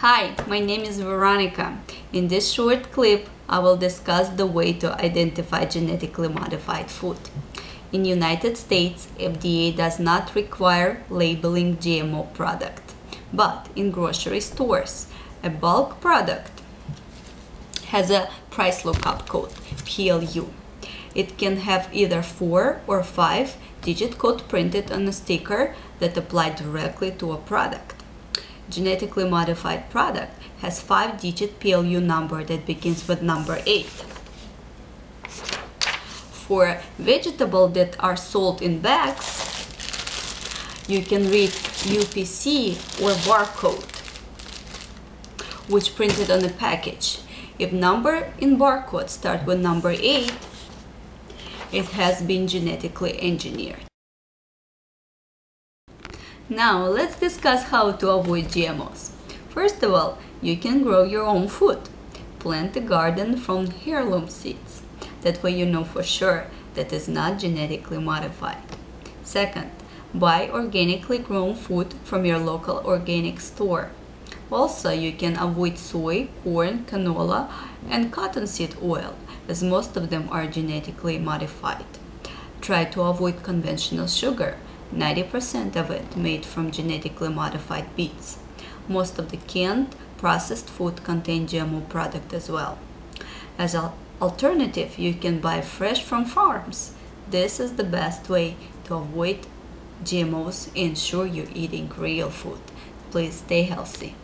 Hi, my name is Veronika. In this short clip, I will discuss the way to identify genetically modified food. In United States, FDA does not require labeling GMO product, but in grocery stores, a bulk product has a price lookup code, PLU. It can have either 4 or 5 digit code printed on a sticker that apply directly to a product genetically modified product has 5-digit PLU number that begins with number 8. For vegetables that are sold in bags, you can read UPC or barcode, which printed on the package. If number in barcode start with number 8, it has been genetically engineered. Now let's discuss how to avoid GMOs. First of all, you can grow your own food. Plant a garden from heirloom seeds. That way you know for sure that it's not genetically modified. Second, buy organically grown food from your local organic store. Also, you can avoid soy, corn, canola, and cottonseed oil, as most of them are genetically modified. Try to avoid conventional sugar 90% of it made from genetically modified beets. Most of the canned, processed food contain GMO product as well. As an alternative, you can buy fresh from farms. This is the best way to avoid GMOs and ensure you're eating real food. Please stay healthy.